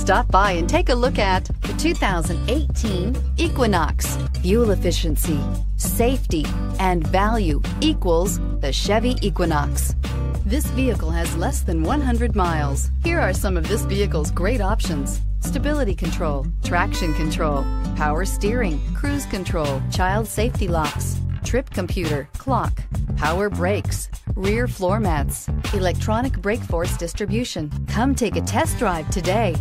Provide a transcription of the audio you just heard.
Stop by and take a look at the 2018 Equinox. Fuel efficiency, safety, and value equals the Chevy Equinox. This vehicle has less than 100 miles. Here are some of this vehicle's great options. Stability control, traction control, power steering, cruise control, child safety locks, trip computer, clock, power brakes, rear floor mats, electronic brake force distribution. Come take a test drive today.